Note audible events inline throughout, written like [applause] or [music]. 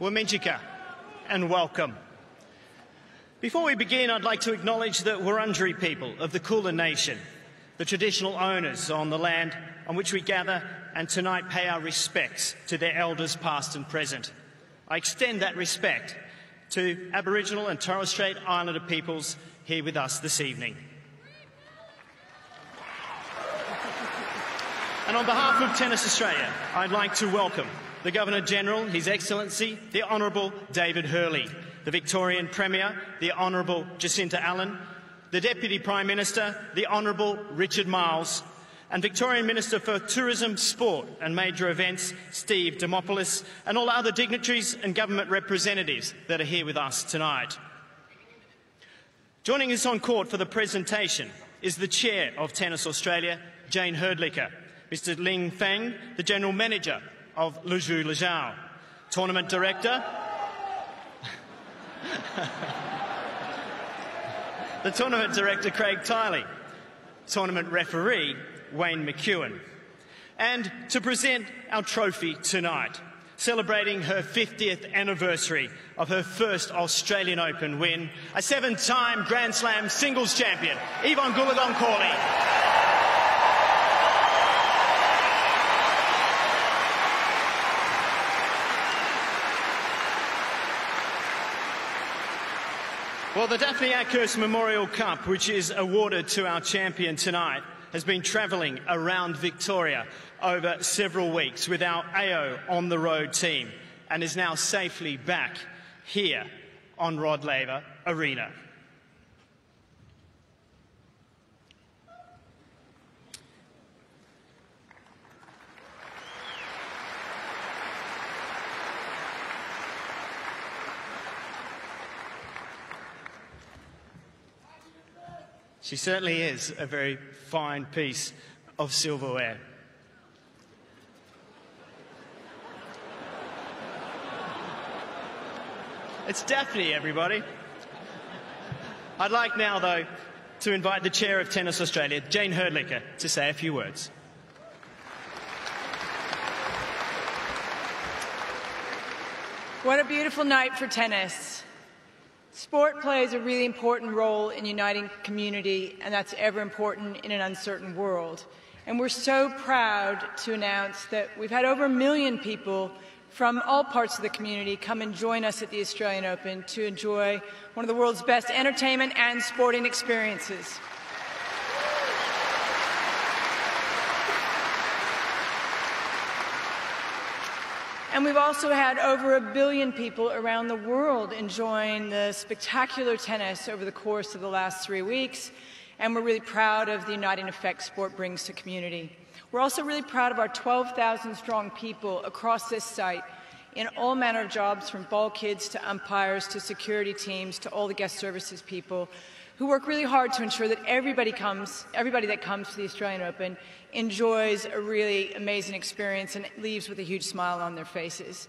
Wominjeka, and welcome. Before we begin, I'd like to acknowledge the Wurundjeri people of the Kulin Nation, the traditional owners on the land on which we gather and tonight pay our respects to their elders past and present. I extend that respect to Aboriginal and Torres Strait Islander peoples here with us this evening. And on behalf of Tennis Australia, I'd like to welcome the Governor General, His Excellency, the Honourable David Hurley, the Victorian Premier, the Honourable Jacinta Allan, the Deputy Prime Minister, the Honourable Richard Marles, and Victorian Minister for Tourism, Sport and Major Events, Steve Dimopoulos, and all other dignitaries and government representatives that are here with us tonight. Joining us on court for the presentation is the Chair of Tennis Australia, Jane Hrdlicka, Mr Ling Feng, the General Manager of Le Jeu Tournament Director, [laughs] the Tournament Director, Craig Tiley, Tournament Referee, Wayne McEwen. And to present our trophy tonight, celebrating her 50th anniversary of her first Australian Open win, a seven-time Grand Slam singles champion, Evonne Goolagong Cawley. Well, the Daphne Akhurst Memorial Cup, which is awarded to our champion tonight, has been travelling around Victoria over several weeks with our AO on the road team and is now safely back here on Rod Laver Arena. She certainly is a very fine piece of silverware. It's Daphne, everybody. I'd like now, though, to invite the Chair of Tennis Australia, Jane Hrdlicka, to say a few words. What a beautiful night for tennis. Sport plays a really important role in uniting community, and that's ever important in an uncertain world. And we're so proud to announce that we've had over a million people from all parts of the community come and join us at the Australian Open to enjoy one of the world's best entertainment and sporting experiences. And we've also had over a billion people around the world enjoying the spectacular tennis over the course of the last three weeks. And we're really proud of the uniting effect sport brings to community. We're also really proud of our 12,000 strong people across this site in all manner of jobs, from ball kids to umpires to security teams to all the guest services people who work really hard to ensure that everybody comes, everybody that comes to the Australian Open enjoys a really amazing experience and leaves with a huge smile on their faces.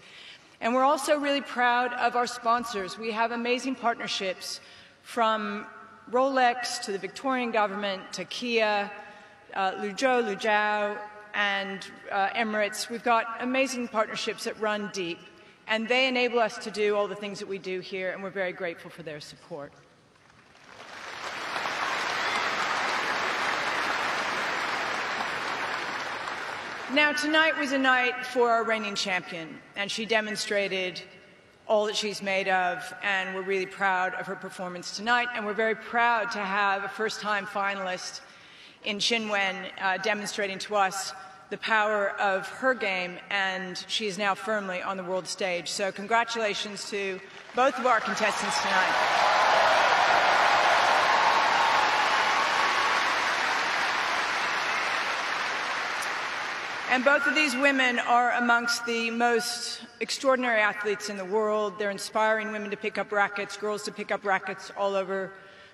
And we're also really proud of our sponsors. We have amazing partnerships from Rolex to the Victorian government to Kia, uh, Luzhou, Luzhou, and uh, Emirates. We've got amazing partnerships that run deep, and they enable us to do all the things that we do here, and we're very grateful for their support. Now, tonight was a night for our reigning champion, and she demonstrated all that she's made of, and we're really proud of her performance tonight. And we're very proud to have a first time finalist in Qin Wen uh, demonstrating to us the power of her game, and she is now firmly on the world stage. So, congratulations to both of our contestants tonight. And both of these women are amongst the most extraordinary athletes in the world. They're inspiring women to pick up rackets, girls to pick up rackets all over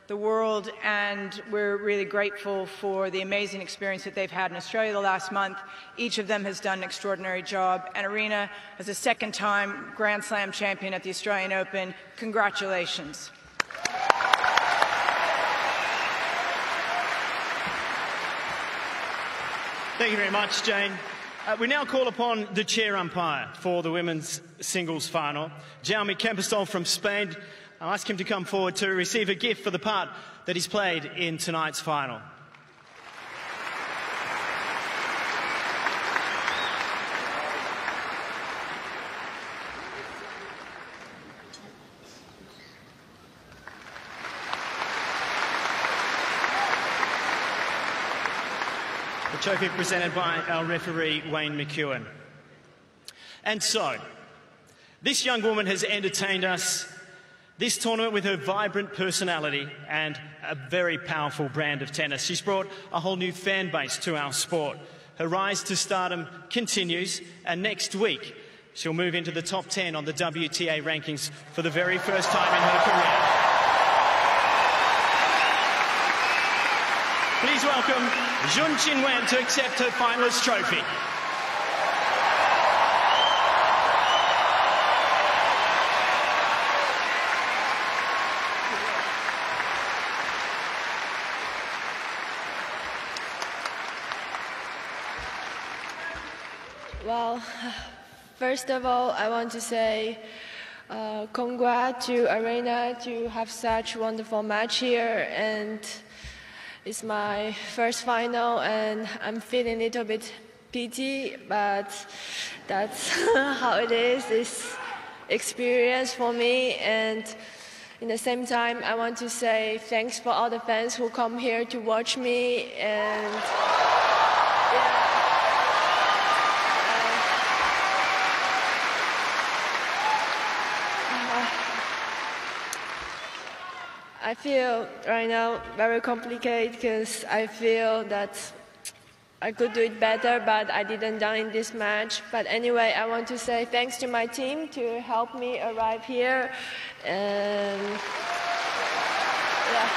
the world. And we're really grateful for the amazing experience that they've had in Australia the last month. Each of them has done an extraordinary job. And Aryna, as a second time Grand Slam champion at the Australian Open, congratulations. Thank you very much, Jane. Uh, we now call upon the chair umpire for the women's singles final, Jaume Campistol from Spain. I'll ask him to come forward to receive a gift for the part that he's played in tonight's final. Trophy presented by our referee, Wayne McEwen. And so, this young woman has entertained us this tournament with her vibrant personality and a very powerful brand of tennis. She's brought a whole new fan base to our sport. Her rise to stardom continues, and next week she'll move into the top 10 on the WTA rankings for the very first time in her career. Please welcome Zheng Qinwen to accept her finalist trophy. Well, first of all, I want to say uh, congrats to Aryna to have such wonderful match here and it's my first final and I'm feeling a little bit pity, but that's [laughs] how it is. It's experience for me and in the same time I want to say thanks for all the fans who come here to watch me and feel right now very complicated because I feel that I could do it better, but I didn't done in this match. But anyway, I want to say thanks to my team to help me arrive here, and yeah.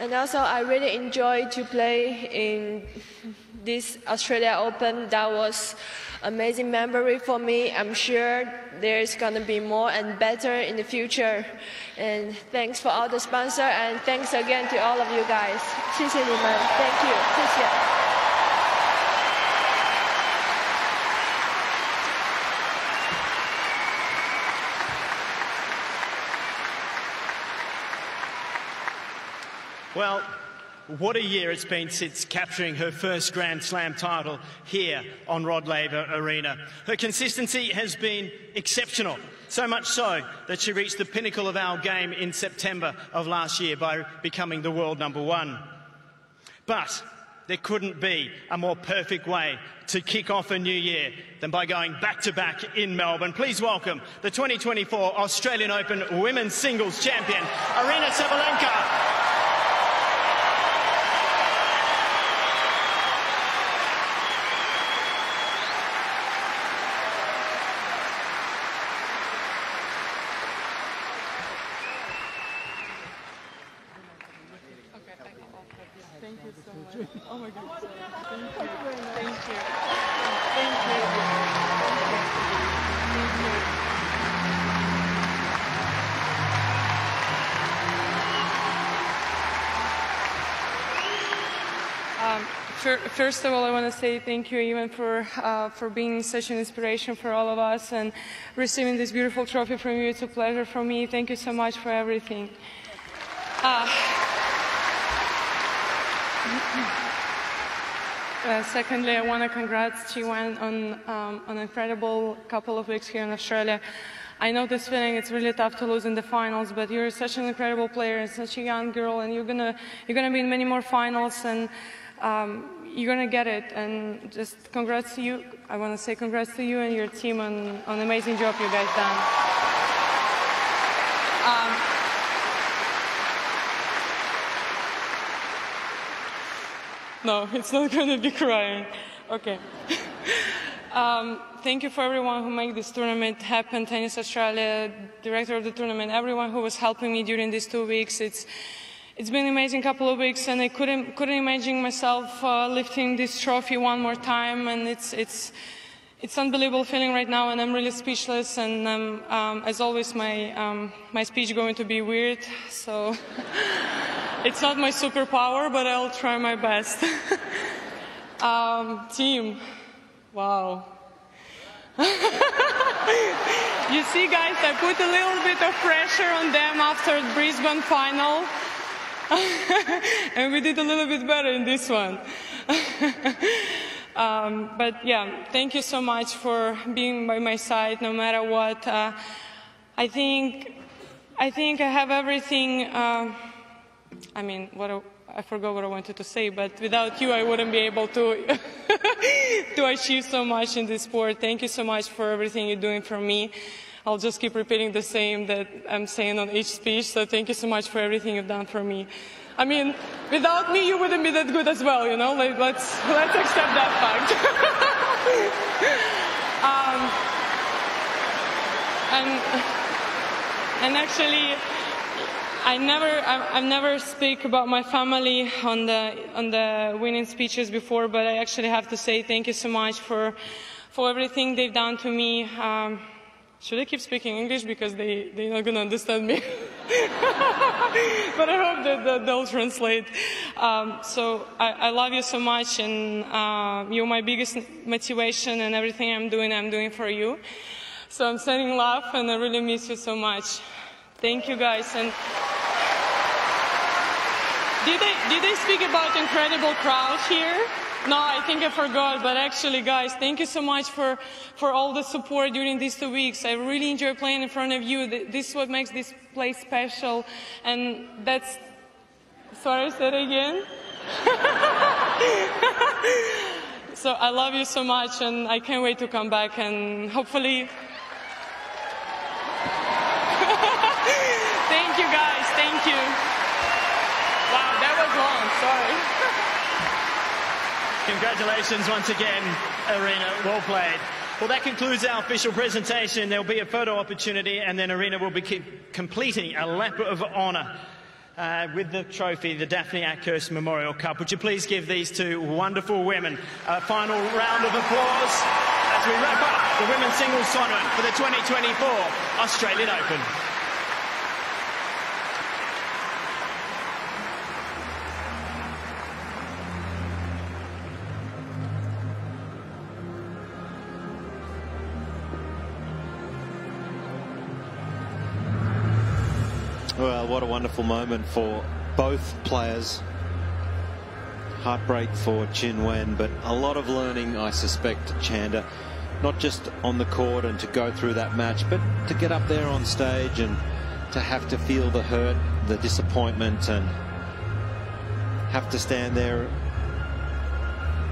And also, I really enjoyed to play in this Australia Open. That was amazing memory for me. I'm sure there's going to be more and better in the future. And thanks for all the sponsor and thanks again to all of you guys. 谢谢你们，Thank you，谢谢。Well, what a year it's been since capturing her first Grand Slam title here on Rod Laver Arena. Her consistency has been exceptional, so much so that she reached the pinnacle of our game in September of last year by becoming the world number one. But there couldn't be a more perfect way to kick off a new year than by going back to back in Melbourne. Please welcome the 2024 Australian Open Women's Singles Champion, Aryna Sabalenka. Thank you. You. You. Um, fir- first of all, I want to say thank you, Evonne for uh, for being such an inspiration for all of us and receiving this beautiful trophy from you. It's a pleasure for me. Thank you so much for everything. Uh, Uh, secondly, I want to congrats Qinwen on um, an incredible couple of weeks here in Australia. I know this feeling; it's really tough to lose in the finals, but you're such an incredible player and such a young girl, and you're gonna you're gonna be in many more finals, and um, you're gonna get it. And just congrats to you. I want to say congrats to you and your team on on amazing job you guys done. Um, No, it's not going to be crying. Okay. um, thank you for everyone who made this tournament happen. Tennis Australia, director of the tournament, everyone who was helping me during these two weeks. It's it's been an amazing couple of weeks, and I couldn't couldn't imagine myself uh, lifting this trophy one more time. And it's it's it's unbelievable feeling right now, and I'm really speechless. And um, um, as always, my um, my speech going to be weird. So. [laughs] it's not my superpower, but I'll try my best. [laughs] um, team, wow. [laughs] you see, guys, I put a little bit of pressure on them after the Brisbane final. [laughs] and we did a little bit better in this one. um, but yeah, thank you so much for being by my side no matter what. Uh, I think, I think I have everything. Uh, I mean, what I forgot what I wanted to say, but without you, I wouldn't be able to [laughs] to achieve so much in this sport. Thank you so much for everything you're doing for me. I'll just keep repeating the same that I'm saying on each speech. So thank you so much for everything you've done for me. I mean, without me, you wouldn't be that good as well. You know, like, let's let's accept that fact. [laughs] um, and and actually. I never, I, I never speak about my family on the on the winning speeches before, but I actually have to say thank you so much for for everything they've done to me. Um, should I keep speaking English because they they're not gonna understand me? [laughs] but I hope that, that they'll translate. Um, so I, I, love you so much, and uh, you're my biggest motivation, and everything I'm doing, I'm doing for you. So I'm sending love, and I really miss you so much. Thank you, guys. And did they, did they speak about incredible crowd here? No, I think I forgot. But actually, guys, thank you so much for, for all the support during these two weeks. I really enjoy playing in front of you. This is what makes this place special. And that's, sorry, say it again. [laughs] so I love you so much and I can't wait to come back and hopefully Thank you, guys. Thank you. Wow, that was long. Sorry. Congratulations once again, Aryna. Well played. Well, that concludes our official presentation. There'll be a photo opportunity, and then Aryna will be completing a lap of honour uh, with the trophy, the Daphne Akhurst Memorial Cup. Would you please give these two wonderful women a final round of applause as we wrap up the women's singles tournament for the 2024 Australian Open. What a wonderful moment for both players. Heartbreak for Qin Wen, but a lot of learning, I suspect, Chanda. Not just on the court and to go through that match, but to get up there on stage and to have to feel the hurt, the disappointment, and have to stand there.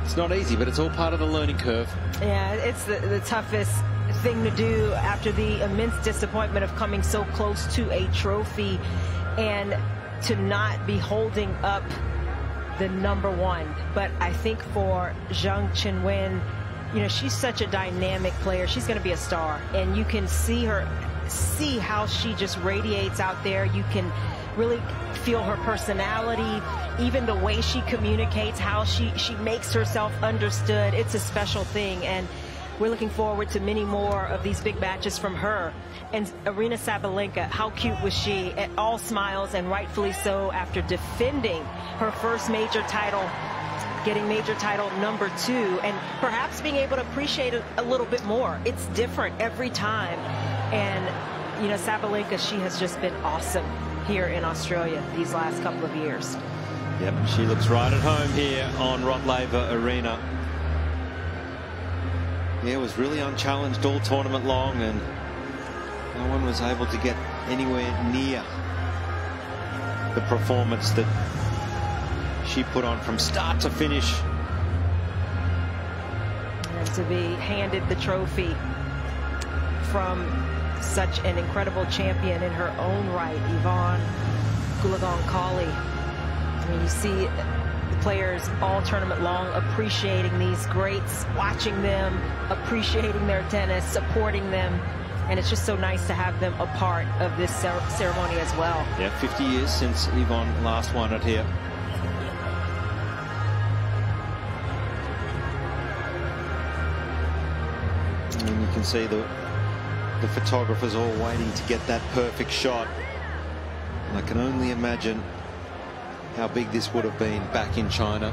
It's not easy, but it's all part of the learning curve. Yeah, it's the, the toughest thing to do after the immense disappointment of coming so close to a trophy and to not be holding up the number one. But I think for Zheng Qinwen, you know, she's such a dynamic player. She's going to be a star. And you can see her, see how she just radiates out there. You can really feel her personality, even the way she communicates, how she, she makes herself understood. It's a special thing. And we're looking forward to many more of these big matches from her. And Aryna Sabalenka, how cute was she? At all smiles and rightfully so after defending her first major title getting major title number two and perhaps being able to appreciate it a little bit more. It's different every time. And, you know, Sabalenka, she has just been awesome here in Australia these last couple of years. Yep, she looks right at home here on Rod Laver Arena. Yeah, was really unchallenged all tournament long and no one was able to get anywhere near the performance that she put on from start to finish. And to be handed the trophy from such an incredible champion in her own right, Evonne Goolagong-Cawley. I mean, you see players all tournament long appreciating these greats, watching them, appreciating their tennis, supporting them. And it's just so nice to have them a part of this ceremony as well. Yeah, 50 years since Evonne last won it here. And you can see the the photographers all waiting to get that perfect shot. And I can only imagine how big this would have been back in China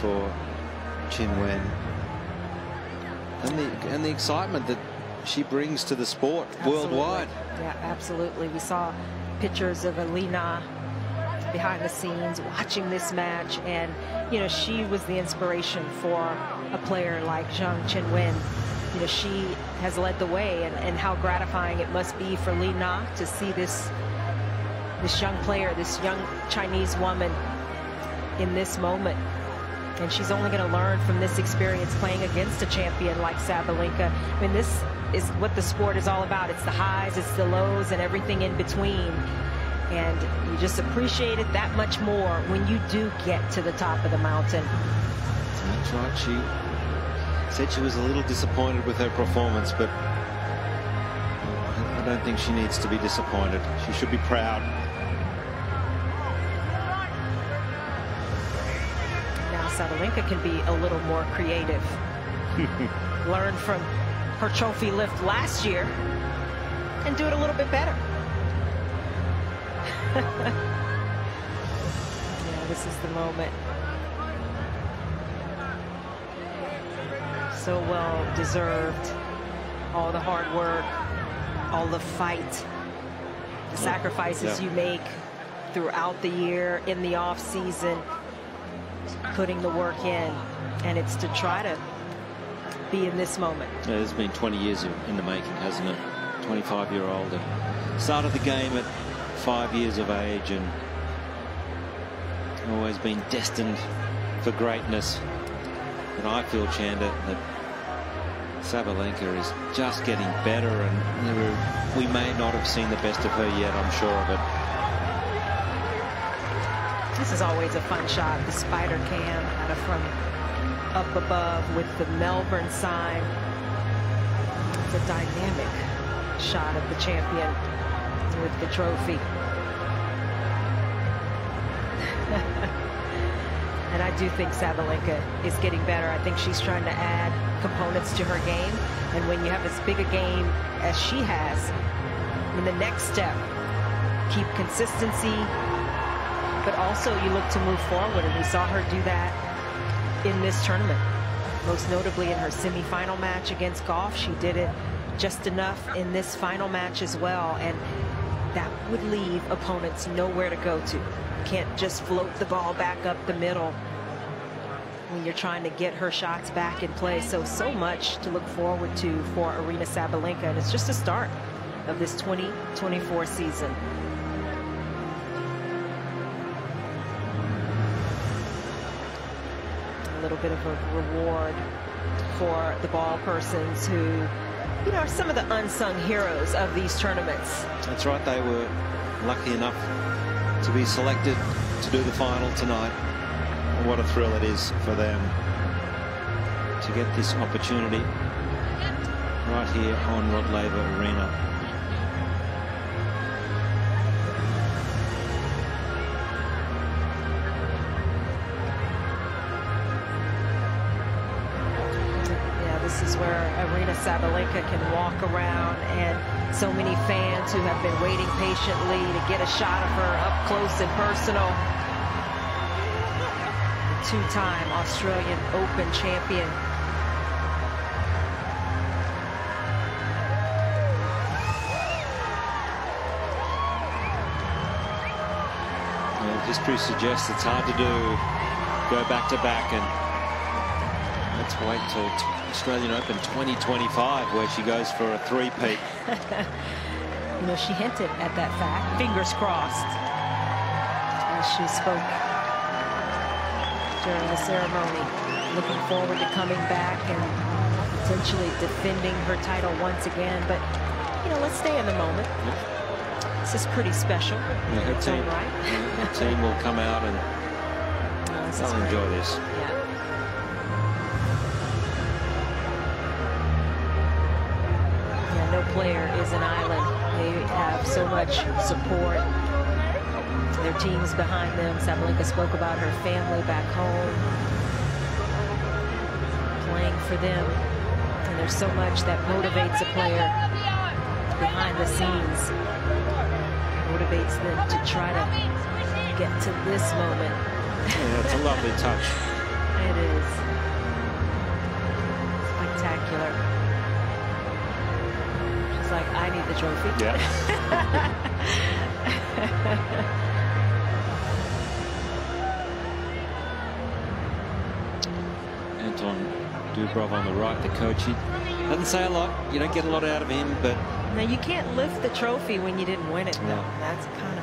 for Qin Wen. And the, and the excitement that she brings to the sport Absolutely. worldwide. Yeah, absolutely. We saw pictures of Li Na behind the scenes watching this match and you know she was the inspiration for a player like Zhang Zheng Qinwen you know she has led the way and, and how gratifying it must be for Li Na to see this this young player this young Chinese woman in this moment and she's only going to learn from this experience playing against a champion like Sabalenka I mean this is what the sport is all about it's the highs it's the lows and everything in between and you just appreciate it that much more when you do get to the top of the mountain. That's right. She said she was a little disappointed with her performance, but I don't think she needs to be disappointed. She should be proud. Sabalenka can be a little more creative. [laughs] Learn from her trophy lift last year and do it a little bit better. [laughs] yeah, this is the moment. So well deserved. All the hard work, all the fight, the sacrifices yeah. you make throughout the year, in the off season, putting the work in. And it's to try to be in this moment. Yeah, it's been 20 years in the making, hasn't it? 25 year old. and Started the game at five years of age and always been destined for greatness. And I feel, Chanda, that Sabalenka is just getting better and we may not have seen the best of her yet, I'm sure it. This is always a fun shot, the spider cam kind of from up above with the Melbourne sign. It's a dynamic shot of the champion with the trophy. [laughs] and I do think Sabalenka is getting better. I think she's trying to add components to her game. And when you have as big a game as she has, in the next step, keep consistency, but also you look to move forward. And we saw her do that in this tournament. Most notably in her semifinal match against Gauff. She did it just enough in this final match as well. And that would leave opponents nowhere to go to. Can't just float the ball back up the middle when you're trying to get her shots back in play. So, so much to look forward to for Aryna Sabalenka. And it's just the start of this 2024 season. Bit of a reward for the ball persons who you know, are some of the unsung heroes of these tournaments. That's right. They were lucky enough to be selected to do the final tonight. And what a thrill it is for them to get this opportunity right here on Rod Laver Arena. Sabalenka can walk around and so many fans who have been waiting patiently to get a shot of her up close and personal. Two-time Australian Open champion. Well, history suggests it's hard to do, go back to back and let's wait till Australian Open 2025 where she goes for a three-peat. [laughs] you know, she hinted at that fact, fingers crossed, as she spoke during the ceremony, looking forward to coming back and potentially defending her title once again. But, you know, let's stay in the moment. Yep. This is pretty special. Yeah, her team, right. her team will come out and [laughs] they'll enjoy this. Yeah. Is an island. They have so much support. Their teams behind them. Sabalenka spoke about her family back home, playing for them. And there's so much that motivates a player behind the scenes. Motivates them to try to get to this moment. Yeah, it's a lovely touch. [laughs] It is. The trophy. Yeah. [laughs] Anton Dubrov on the right, the coach. He doesn't say a lot. You don't get a lot out of him, but Now, you can't lift the trophy when you didn't win it, though. No. That's kind of